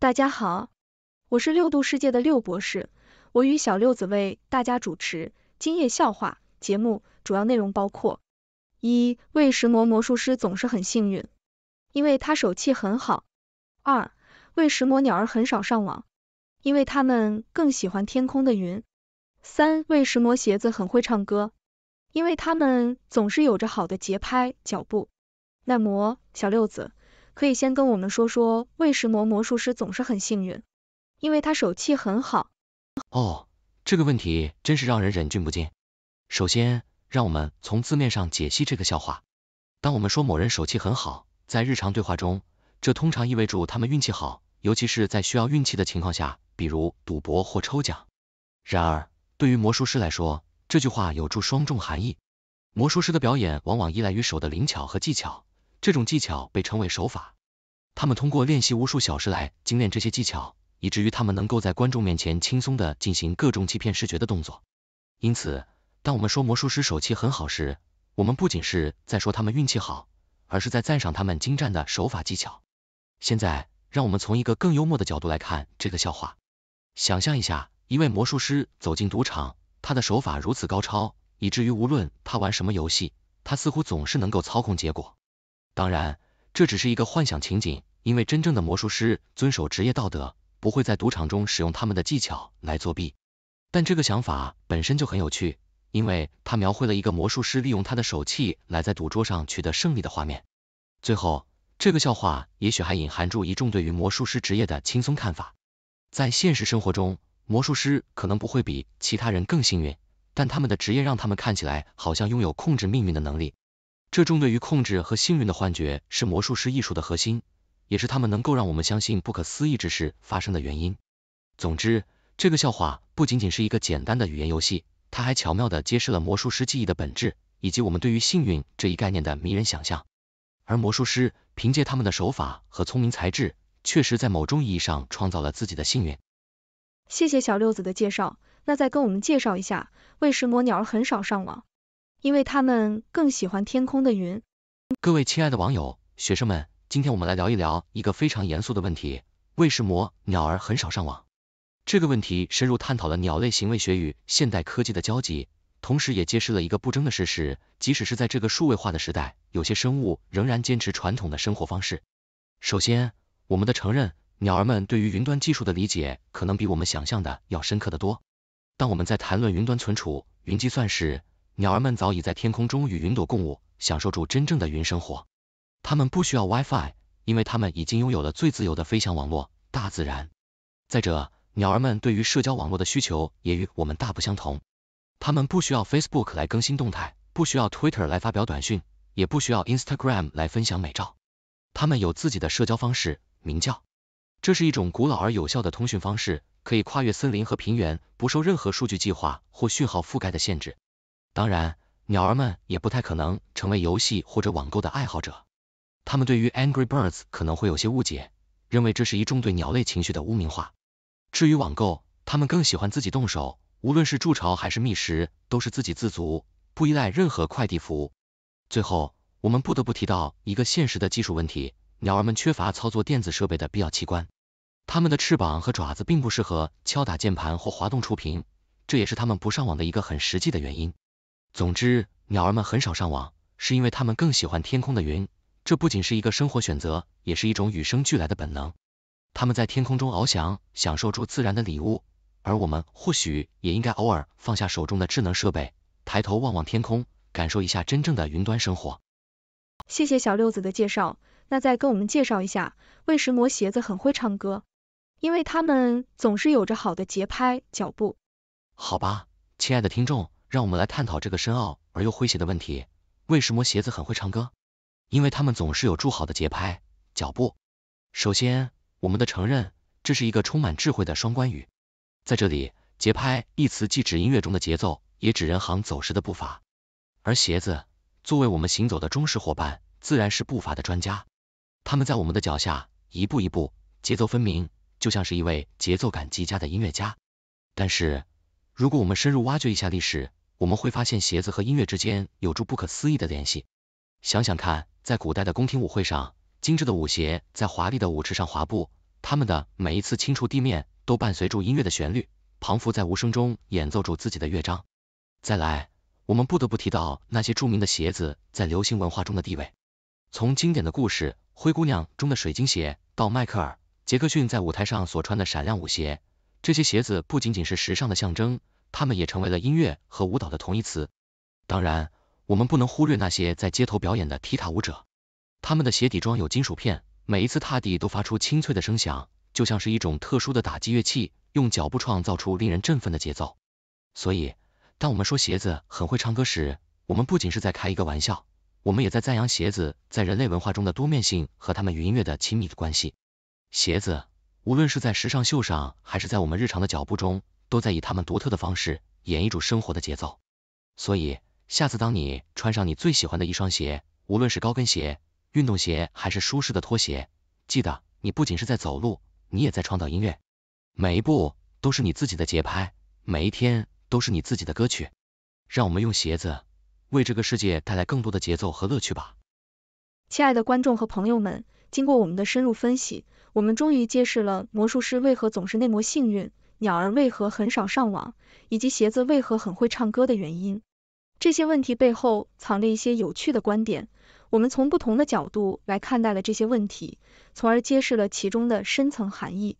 大家好，我是六度世界的六博士，我与小六子为大家主持今夜笑话节目，主要内容包括：一、为什么魔术师总是很幸运？因为他手气很好。二、为什么鸟儿很少上网？因为他们更喜欢天空的云。三、为什么鞋子很会唱歌？因为他们总是有着好的节拍脚步。那么，小六子。可以先跟我们说说为什么魔术师总是很幸运？因为他手气很好。哦，这个问题真是让人忍俊不禁。首先，让我们从字面上解析这个笑话。当我们说某人手气很好，在日常对话中，这通常意味着他们运气好，尤其是在需要运气的情况下，比如赌博或抽奖。然而，对于魔术师来说，这句话有助双重含义。魔术师的表演往往依赖于手的灵巧和技巧。这种技巧被称为手法，他们通过练习无数小时来精炼这些技巧，以至于他们能够在观众面前轻松的进行各种欺骗视觉的动作。因此，当我们说魔术师手气很好时，我们不仅是在说他们运气好，而是在赞赏他们精湛的手法技巧。现在，让我们从一个更幽默的角度来看这个笑话。想象一下，一位魔术师走进赌场，他的手法如此高超，以至于无论他玩什么游戏，他似乎总是能够操控结果。当然，这只是一个幻想情景，因为真正的魔术师遵守职业道德，不会在赌场中使用他们的技巧来作弊。但这个想法本身就很有趣，因为它描绘了一个魔术师利用他的手气来在赌桌上取得胜利的画面。最后，这个笑话也许还隐含住一众对于魔术师职业的轻松看法。在现实生活中，魔术师可能不会比其他人更幸运，但他们的职业让他们看起来好像拥有控制命运的能力。这种对于控制和幸运的幻觉是魔术师艺术的核心，也是他们能够让我们相信不可思议之事发生的原因。总之，这个笑话不仅仅是一个简单的语言游戏，它还巧妙地揭示了魔术师技艺的本质，以及我们对于幸运这一概念的迷人想象。而魔术师凭借他们的手法和聪明才智，确实在某种意义上创造了自己的幸运。谢谢小六子的介绍，那再跟我们介绍一下，为什么鸟儿很少上网？因为他们更喜欢天空的云。各位亲爱的网友、学生们，今天我们来聊一聊一个非常严肃的问题：为什么鸟儿很少上网？这个问题深入探讨了鸟类行为学与现代科技的交集，同时也揭示了一个不争的事实：即使是在这个数位化的时代，有些生物仍然坚持传统的生活方式。首先，我们的承认，鸟儿们对于云端技术的理解可能比我们想象的要深刻的多。当我们在谈论云端存储、云计算时，鸟儿们早已在天空中与云朵共舞，享受住真正的云生活。它们不需要 WiFi，因为它们已经拥有了最自由的飞翔网络——大自然。再者，鸟儿们对于社交网络的需求也与我们大不相同。它们不需要 Facebook 来更新动态，不需要 Twitter 来发表短讯，也不需要 Instagram 来分享美照。它们有自己的社交方式——鸣叫。这是一种古老而有效的通讯方式，可以跨越森林和平原，不受任何数据计划或讯号覆盖的限制。当然，鸟儿们也不太可能成为游戏或者网购的爱好者。他们对于 Angry Birds 可能会有些误解，认为这是一种对鸟类情绪的污名化。至于网购，他们更喜欢自己动手，无论是筑巢还是觅食，都是自给自足，不依赖任何快递服务。最后，我们不得不提到一个现实的技术问题：鸟儿们缺乏操作电子设备的必要器官。它们的翅膀和爪子并不适合敲打键盘或滑动触屏，这也是它们不上网的一个很实际的原因。总之，鸟儿们很少上网，是因为它们更喜欢天空的云。这不仅是一个生活选择，也是一种与生俱来的本能。它们在天空中翱翔，享受住自然的礼物。而我们或许也应该偶尔放下手中的智能设备，抬头望望天空，感受一下真正的云端生活。谢谢小六子的介绍。那再跟我们介绍一下，为什么鞋子很会唱歌？因为它们总是有着好的节拍脚步。好吧，亲爱的听众。让我们来探讨这个深奥而又诙谐的问题：为什么鞋子很会唱歌？因为它们总是有筑好的节拍脚步。首先，我们的承认，这是一个充满智慧的双关语。在这里，节拍一词既指音乐中的节奏，也指人行走时的步伐。而鞋子作为我们行走的忠实伙伴，自然是步伐的专家。他们在我们的脚下一步一步，节奏分明，就像是一位节奏感极佳的音乐家。但是，如果我们深入挖掘一下历史，我们会发现鞋子和音乐之间有着不可思议的联系。想想看，在古代的宫廷舞会上，精致的舞鞋在华丽的舞池上滑步，他们的每一次轻触地面都伴随住音乐的旋律，庞佛在无声中演奏住自己的乐章。再来，我们不得不提到那些著名的鞋子在流行文化中的地位。从经典的故事《灰姑娘》中的水晶鞋，到迈克尔·杰克逊在舞台上所穿的闪亮舞鞋，这些鞋子不仅仅是时尚的象征，他们也成为了音乐和舞蹈的同义词。当然，我们不能忽略那些在街头表演的踢踏舞者，他们的鞋底装有金属片，每一次踏地都发出清脆的声响，就像是一种特殊的打击乐器，用脚步创造出令人振奋的节奏。所以，当我们说鞋子很会唱歌时，我们不仅是在开一个玩笑。我们也在赞扬鞋子在人类文化中的多面性和它们与音乐的亲密的关系。鞋子，无论是在时尚秀上，还是在我们日常的脚步中，都在以他们独特的方式演绎住生活的节奏。所以，下次当你穿上你最喜欢的一双鞋，无论是高跟鞋、运动鞋，还是舒适的拖鞋，记得，你不仅是在走路，你也在创造音乐。每一步都是你自己的节拍，每一天都是你自己的歌曲。让我们用鞋子。为这个世界带来更多的节奏和乐趣吧。亲爱的观众和朋友们，经过我们的深入分析，我们终于揭示了魔术师为何总是那么幸运，鸟儿为何很少上网，以及鞋子为何很会唱歌的原因。这些问题背后藏着一些有趣的观点，我们从不同的角度来看待了这些问题，从而揭示了其中的深层含义。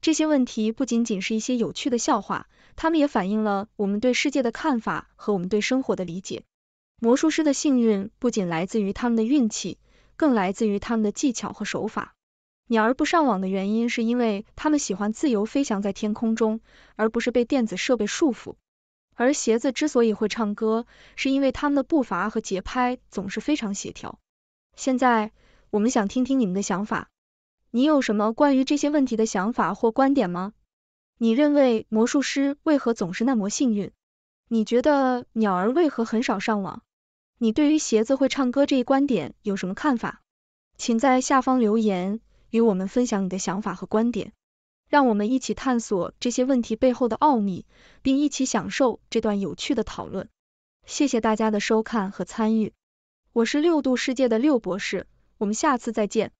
这些问题不仅仅是一些有趣的笑话，它们也反映了我们对世界的看法和我们对生活的理解。魔术师的幸运不仅来自于他们的运气，更来自于他们的技巧和手法。鸟儿不上网的原因是因为它们喜欢自由飞翔在天空中，而不是被电子设备束缚。而鞋子之所以会唱歌，是因为它们的步伐和节拍总是非常协调。现在，我们想听听你们的想法。你有什么关于这些问题的想法或观点吗？你认为魔术师为何总是那么幸运？你觉得鸟儿为何很少上网？你对于鞋子会唱歌这一观点有什么看法？请在下方留言，与我们分享你的想法和观点。让我们一起探索这些问题背后的奥秘，并一起享受这段有趣的讨论。谢谢大家的收看和参与，我是六度世界的六博士，我们下次再见。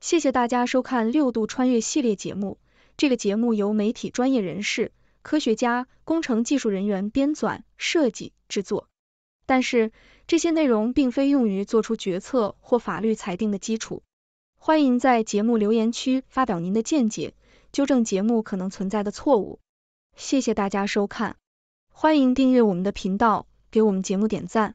谢谢大家收看六度穿越系列节目，这个节目由媒体专业人士、科学家、工程技术人员编纂、设计、制作。但是，这些内容并非用于做出决策或法律裁定的基础。欢迎在节目留言区发表您的见解，纠正节目可能存在的错误。谢谢大家收看，欢迎订阅我们的频道，给我们节目点赞。